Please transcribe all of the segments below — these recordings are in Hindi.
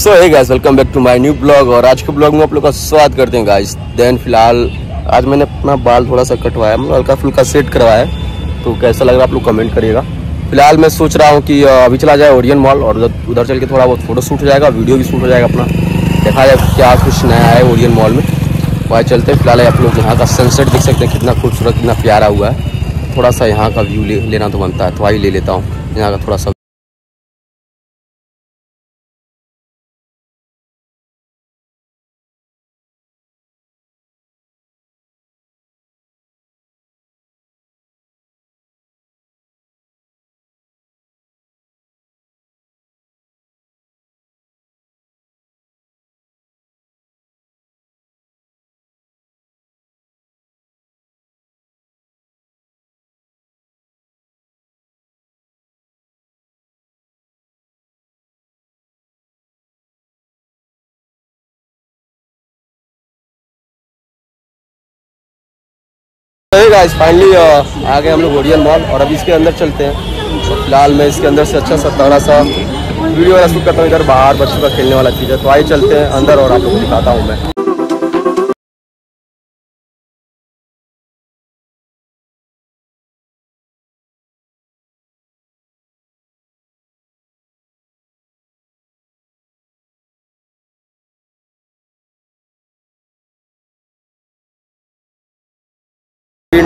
सो है guys welcome back to my new blog और आज के ब्लॉग में आप लोग का स्वागत करते हैं गाइस देन फ़िलहाल आज मैंने अपना बाल थोड़ा सा कटवाया मतलब हल्का फुल्का सेट करवाया है। तो कैसा लग रहा है आप लोग कमेंट करिएगा। फ़िलहाल मैं सोच रहा हूँ कि अभी चला जाए ओरियन मॉल और उधर चल के थोड़ा बहुत फ़ोटो शूट हो जाएगा वीडियो भी शूट हो जाएगा अपना। देखा जाए क्या कुछ नया है ओरियन मॉल में। वहाँ चलते फ़िलहाल आप लोग यहाँ का सनसेट देख सकते हैं कितना खूबसूरत कितना प्यारा हुआ है। थोड़ा सा यहाँ का व्यू ले, लेना तो बनता है तो वही ले लेता हूँ। यहाँ का थोड़ा सा गाइस फाइनली आ गए हम लोग ओरियन मॉल और अभी इसके अंदर चलते हैं। तो फ़िलहाल मैं इसके अंदर से अच्छा सा तगड़ा सा वीडियो वाला शूट करता हूँ। इधर बाहर बच्चों का खेलने वाला चीज़ है। तो आइए चलते हैं अंदर और आप लोग दिखाता हूँ मैं।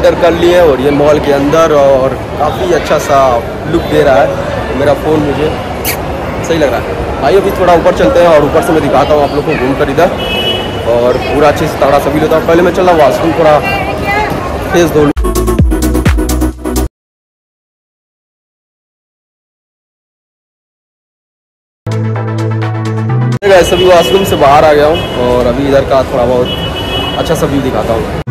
इंटर कर लिए और ये मॉल के अंदर और काफ़ी अच्छा सा लुक दे रहा है। मेरा फ़ोन मुझे सही लग रहा है। आइए अभी थोड़ा ऊपर चलते हैं और ऊपर से मैं दिखाता हूँ आप लोग को घूम कर इधर। और पूरा अच्छे से तगड़ा सभी लेता हूँ पहले मैं चल रहा हूँ वाशरूम थोड़ा फेस धो सभी वाशरूम से बाहर आ गया हूँ और अभी इधर का थोड़ा बहुत अच्छा सा व्यू दिखाता हूँ।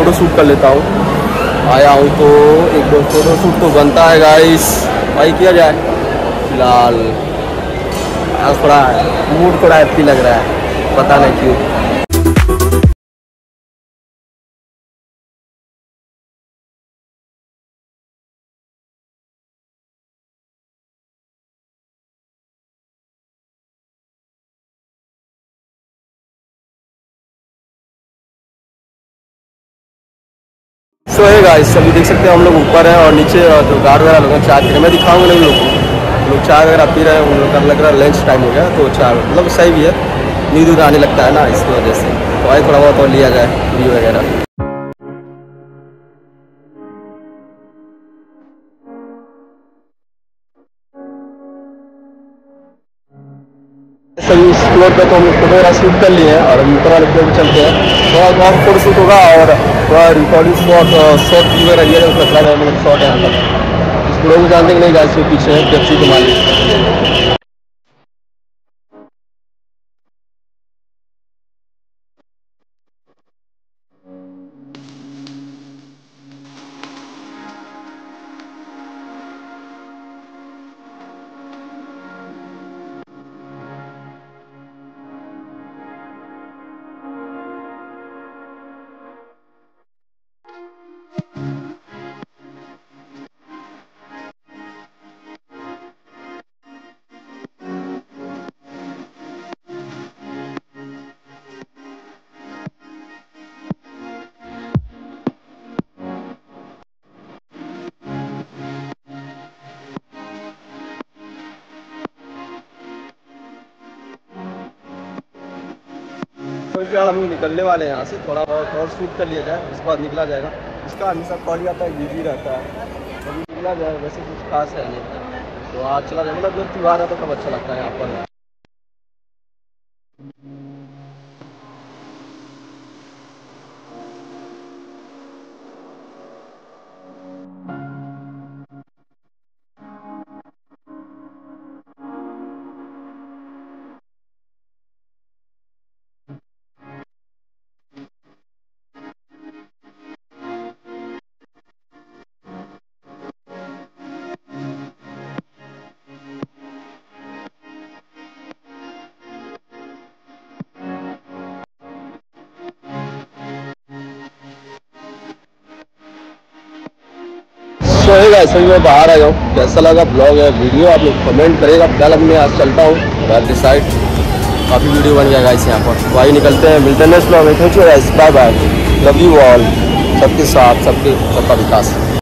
फ़ोटो शूट कर लेता हूँ। आया हूँ तो एक दो फ़ोटो शूट तो बनता है गाइस भाई, किया जाए। फ़िलहाल, आज थोड़ा मूड थोड़ा हैप्पी लग रहा है। पता नहीं क्यों। सो है गाइस अभी देख सकते हैं हम लोग ऊपर हैं और नीचे जो गार्ड वगैरह लोग हैं चाय पी रहे मैं दिखाऊँगा नहीं लोग लोग चाय वगैरह पी रहे हैं, उन लोग का लग रहा है लंच टाइम हो गया तो चाय मतलब सही भी है। नींद उद आने लगता है ना, इसकी वजह से। तो आए थोड़ा बहुत और लिया जाए वीडियो वगैरह। सभी इस पे तो हम फ़ोटो वगैरह शूट कर लिए हैं और ऊपर वाले फ्लोर पर चलते हैं। थोड़ा बहुत फ़ोटो शूट होगा और रिकॉर्डिंग शॉट लिया उसका उसका मतलब शॉर्ट है लोग जानते कि नहीं गाइस पीछे है पेप्सी के मालिक फ़िलहाल हम निकलने वाले हैं यहाँ से। थोड़ा बहुत और शूट कर लिया जाए, उसके बाद निकला जाएगा। इसका हमेशा कॉल जाता है बिज़ी रहता है। अभी निकला जाए, वैसे कुछ खास है नहीं। तो आज चला जाए। मतलब जब त्यौहार है तो कब अच्छा लगता है यहाँ पर। सो है ऐसे ही मैं बाहर आया हूँ। कैसा लगा ब्लॉग है वीडियो आप लोग कमेंट करेगा कल मैं आज चलता हूँ। बैक साइड काफ़ी वीडियो बन गया गाइस यहाँ पर। वाई निकलते हैं। मिलते हैं नेक्स्ट ब्लॉग में। Thank you bye bye love you all सबके साथ, सबके सबका विकास।